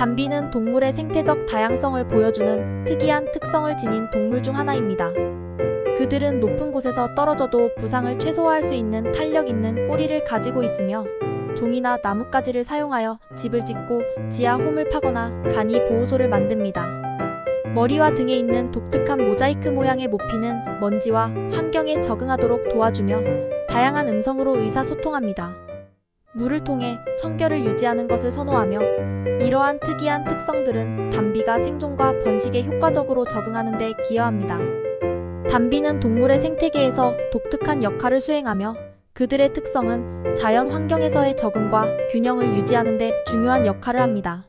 담비는 동물의 생태적 다양성을 보여주는 특이한 특성을 지닌 동물 중 하나입니다. 그들은 높은 곳에서 떨어져도 부상을 최소화할 수 있는 탄력 있는 꼬리를 가지고 있으며 종이나 나뭇가지를 사용하여 집을 짓고 지하 홈을 파거나 간이 보호소를 만듭니다. 머리와 등에 있는 독특한 모자이크 모양의 모피는 먼지와 환경에 적응하도록 도와주며 다양한 음성으로 의사소통합니다. 물을 통해 청결을 유지하는 것을 선호하며 이러한 특이한 특성들은 담비가 생존과 번식에 효과적으로 적응하는 데 기여합니다. 담비는 동물의 생태계에서 독특한 역할을 수행하며 그들의 특성은 자연 환경에서의 적응과 균형을 유지하는 데 중요한 역할을 합니다.